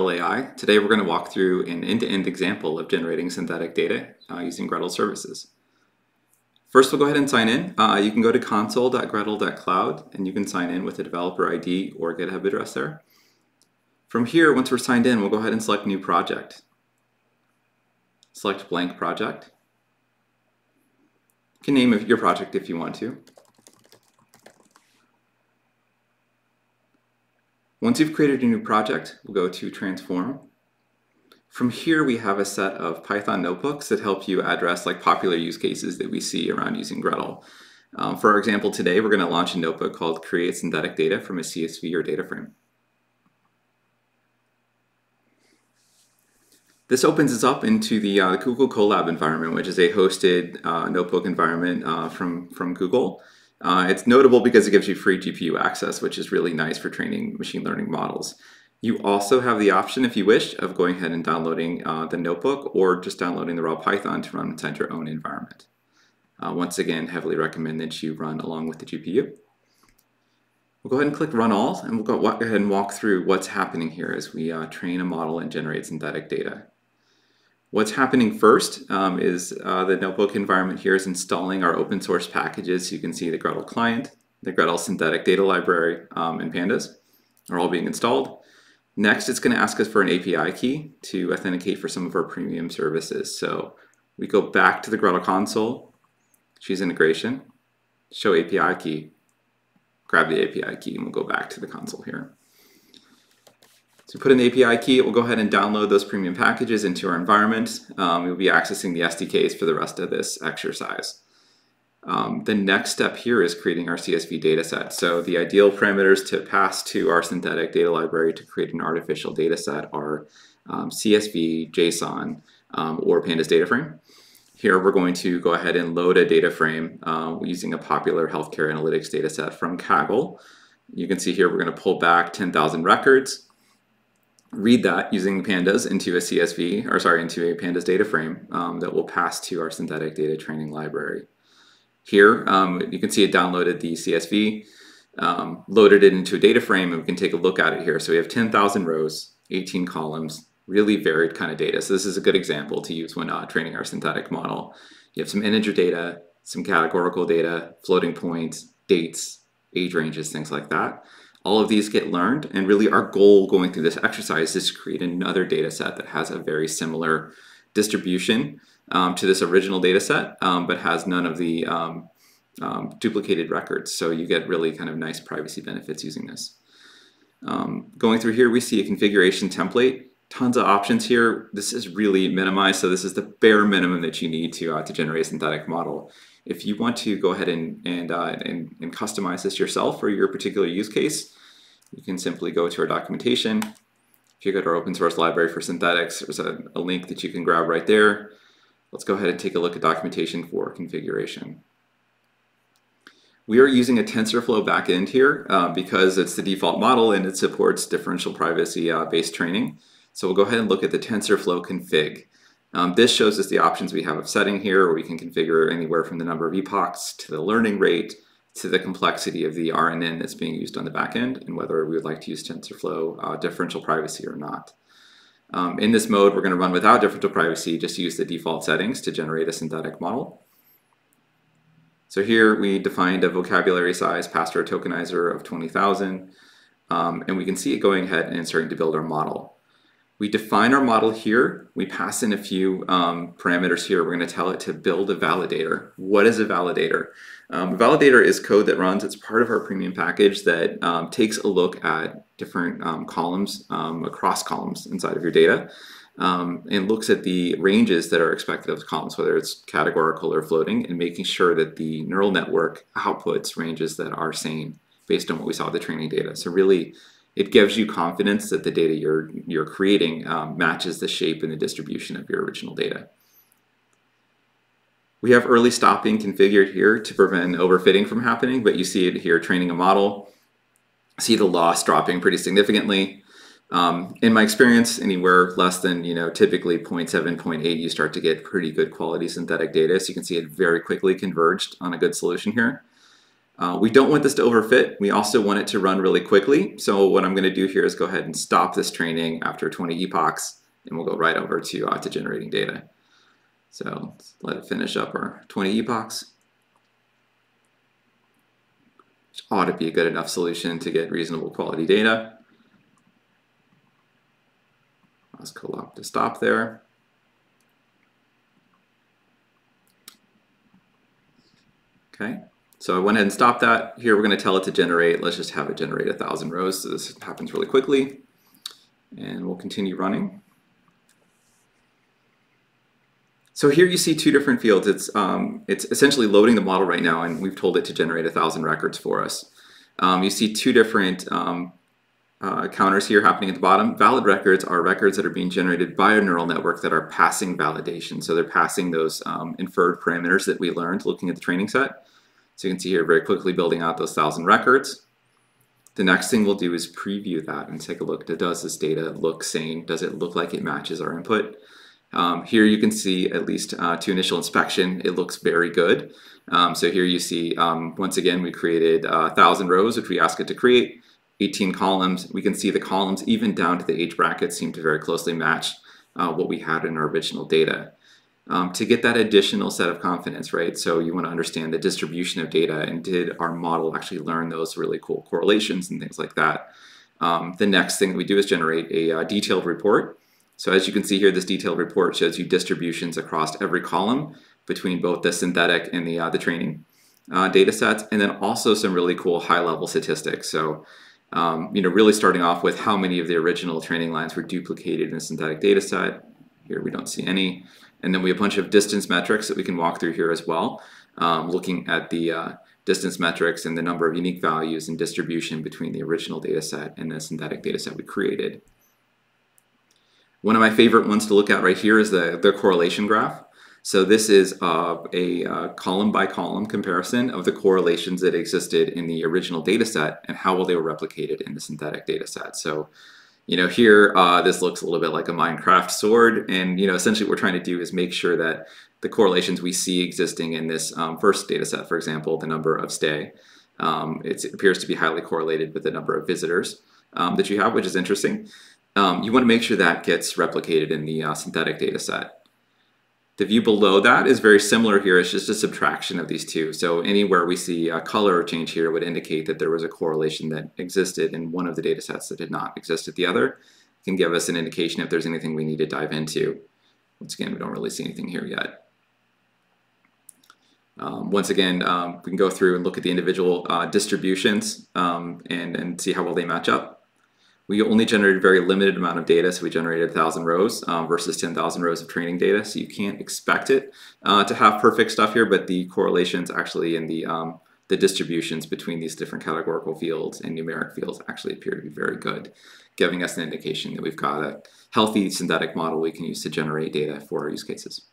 AI. Today we're going to walk through an end-to-end example of generating synthetic data uh, using Gretel services. First, we'll go ahead and sign in. Uh, you can go to console.gretel.cloud and you can sign in with a developer ID or GitHub address there. From here, once we're signed in, we'll go ahead and select New Project. Select Blank Project. You can name your project if you want to. Once you've created a new project, we'll go to Transform. From here, we have a set of Python notebooks that help you address like popular use cases that we see around using Gretel. Um, for our example, today we're going to launch a notebook called Create Synthetic Data from a CSV or data frame. This opens us up into the, uh, Google Colab environment, which is a hosted uh, notebook environment uh, from, from Google. Uh, it's notable because it gives you free GPU access, which is really nice for training machine learning models. You also have the option, if you wish, of going ahead and downloading uh, the notebook or just downloading the raw Python to run inside your own environment. Uh, once again, heavily recommend that you run along with the GPU. We'll go ahead and click Run All, and we'll go ahead and walk through what's happening here as we uh, train a model and generate synthetic data. What's happening first um, is uh, the notebook environment here is installing our open source packages. You can see the Gretel client, the Gretel synthetic data library, um, and pandas are all being installed. Next, it's going to ask us for an API key to authenticate for some of our premium services. So we go back to the Gretel console, choose integration, show API key, grab the API key, and we'll go back to the console here. So put an API key, it will go ahead and download those premium packages into our environment. Um, we'll be accessing the SDKs for the rest of this exercise. Um, the next step here is creating our CSV dataset. So the ideal parameters to pass to our synthetic data library to create an artificial dataset are um, CSV, JSON, um, or Pandas data frame. Here we're going to go ahead and load a data frame uh, using a popular healthcare analytics dataset from Kaggle. You can see here we're going to pull back 10,000 records read that using pandas into a CSV, or sorry, into a pandas data frame um, that will pass to our synthetic data training library. Here, um, you can see it downloaded the CSV, um, loaded it into a data frame, and we can take a look at it here. So we have 10,000 rows, 18 columns, really varied kind of data. So this is a good example to use when uh, training our synthetic model. You have some integer data, some categorical data, floating points, dates, age ranges, things like that all of these get learned. And really our goal going through this exercise is to create another data set that has a very similar distribution um, to this original data set, um, but has none of the um, um duplicated records. So you get really kind of nice privacy benefits using this. Um, going through here, we see a configuration template. Tons of options here. This is really minimized, so this is the bare minimum that you need to, uh, to generate a synthetic model. If you want to go ahead and, and, uh, and, and customize this yourself for your particular use case, you can simply go to our documentation. If you go to our open source library for synthetics, there's a, a link that you can grab right there. Let's go ahead and take a look at documentation for configuration. We are using a TensorFlow backend here uh, because it's the default model and it supports differential privacy uh, based training. So we'll go ahead and look at the TensorFlow config. Um, this shows us the options we have of setting here, where we can configure anywhere from the number of epochs to the learning rate to the complexity of the RNN that's being used on the back end and whether we would like to use TensorFlow uh, differential privacy or not. Um, in this mode, we're going to run without differential privacy, just use the default settings to generate a synthetic model. So here we defined a vocabulary size past our tokenizer of 20,000, um, and we can see it going ahead and starting to build our model. We define our model here. We pass in a few um, parameters here. We're going to tell it to build a validator. What is a validator? Um, a validator is code that runs. It's part of our premium package that um, takes a look at different um, columns, um, across columns inside of your data, um, and looks at the ranges that are expected of columns, whether it's categorical or floating, and making sure that the neural network outputs ranges that are sane based on what we saw the training data. So really it gives you confidence that the data you're, you're creating um, matches the shape and the distribution of your original data. We have early stopping configured here to prevent overfitting from happening, but you see it here training a model. See the loss dropping pretty significantly. Um, in my experience, anywhere less than, you know, typically 0.7, 0.8, you start to get pretty good quality synthetic data. So you can see it very quickly converged on a good solution here. Uh, we don't want this to overfit. We also want it to run really quickly. So what I'm going to do here is go ahead and stop this training after 20 epochs, and we'll go right over to, uh, to generating data. So let it finish up our 20 epochs. Which ought to be a good enough solution to get reasonable quality data. Let's Colab to stop there. Okay, so I went ahead and stopped that. Here we're going to tell it to generate. Let's just have it generate a thousand rows so this happens really quickly. And we'll continue running. So here you see two different fields. It's, um, it's essentially loading the model right now, and we've told it to generate a thousand records for us. Um, you see two different um, uh, counters here happening at the bottom. Valid records are records that are being generated by a neural network that are passing validation. So they're passing those um, inferred parameters that we learned looking at the training set. So you can see here very quickly building out those thousand records. The next thing we'll do is preview that and take a look. Does this data look sane? Does it look like it matches our input? Um, here you can see, at least uh, to initial inspection, it looks very good. Um, so here you see, um, once again, we created uh, 1,000 rows, which we ask it to create. 18 columns. We can see the columns, even down to the age brackets, seem to very closely match uh, what we had in our original data. Um, to get that additional set of confidence, right? So you want to understand the distribution of data and did our model actually learn those really cool correlations and things like that. Um, the next thing that we do is generate a uh, detailed report. So as you can see here, this detailed report shows you distributions across every column between both the synthetic and the, uh, the training uh, data sets, and then also some really cool high-level statistics. So um, you know, really starting off with how many of the original training lines were duplicated in a synthetic data set. Here we don't see any. And then we have a bunch of distance metrics that we can walk through here as well, um, looking at the uh, distance metrics and the number of unique values and distribution between the original data set and the synthetic data set we created. One of my favorite ones to look at right here is the, the correlation graph. So this is uh, a column by column comparison of the correlations that existed in the original data set and how well they were replicated in the synthetic data set. So, you know, here uh, this looks a little bit like a Minecraft sword. And, you know, essentially what we're trying to do is make sure that the correlations we see existing in this um, first data set, for example, the number of stay, um, it appears to be highly correlated with the number of visitors um, that you have, which is interesting. Um, you want to make sure that gets replicated in the uh, synthetic data set. The view below that is very similar here. It's just a subtraction of these two. So anywhere we see a color change here would indicate that there was a correlation that existed in one of the data sets that did not exist at the other. It can give us an indication if there's anything we need to dive into. Once again, we don't really see anything here yet. Um, once again, um, we can go through and look at the individual uh, distributions um, and, and see how well they match up. We only generated a very limited amount of data, so we generated 1,000 rows um, versus 10,000 rows of training data, so you can't expect it uh, to have perfect stuff here, but the correlations actually in the, um, the distributions between these different categorical fields and numeric fields actually appear to be very good, giving us an indication that we've got a healthy synthetic model we can use to generate data for our use cases.